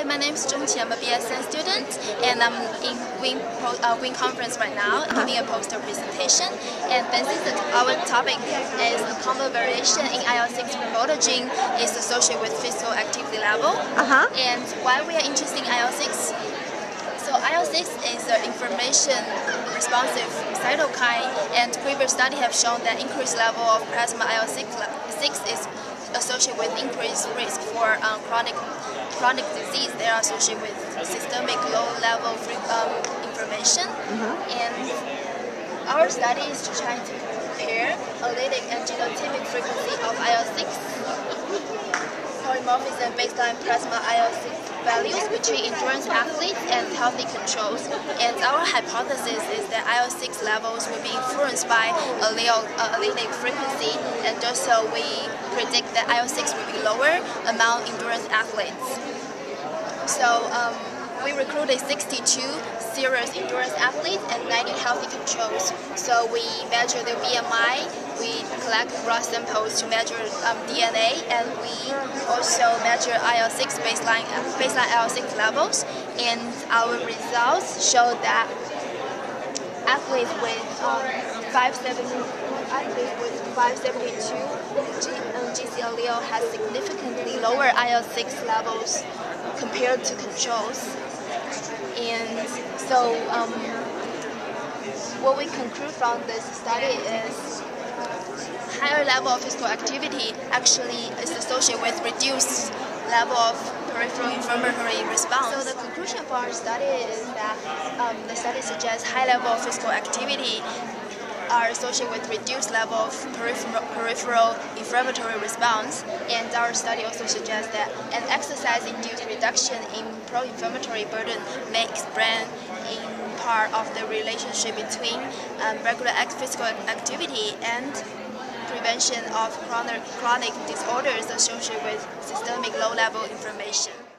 Hi, my name is Zhong Qi. I'm a BSN student, and I'm in Wing, uh, Wing Conference right now, giving a poster presentation. And this is the, our topic is the common variation in IL-6 promoter gene is associated with physical activity level. Uh-huh. And why we are interested in IL-6? So IL-6 is an inflammation responsive cytokine, and previous study have shown that increased level of plasma IL-6 is associated with increased risk for um, chronic chronic disease. They are associated with systemic low-level um, inflammation. Mm-hmm. And our study is to try to compare allelic and genotypic frequency of IL-6 polymorphism baseline plasma IL-6 values between endurance athletes healthy controls. And our hypothesis is that IL-6 levels will be influenced by allele, uh, allelic frequency, and also we predict that IL-6 will be lower among endurance athletes. So um, we recruited 62 serious endurance athletes and 90 healthy controls. So we measure the BMI, we collect blood samples to measure um, DNA, and we also measure IL-6 baseline baseline IL-6 levels. And our results show that athletes with um, 570 athletes with 572 G, allele has significantly lower IL-6 levels compared to controls. And so um, what we conclude from this study is higher level of physical activity actually is associated with reduced level of peripheral inflammatory response. So the conclusion of our study is that um, the study suggests high level of physical activity are associated with reduced level of peripheral, inflammatory response. And our study also suggests that an exercise-induced reduction in pro-inflammatory burden may explain in part of the relationship between um, regular physical activity and prevention of chronic, chronic disorders associated with systemic low-level inflammation.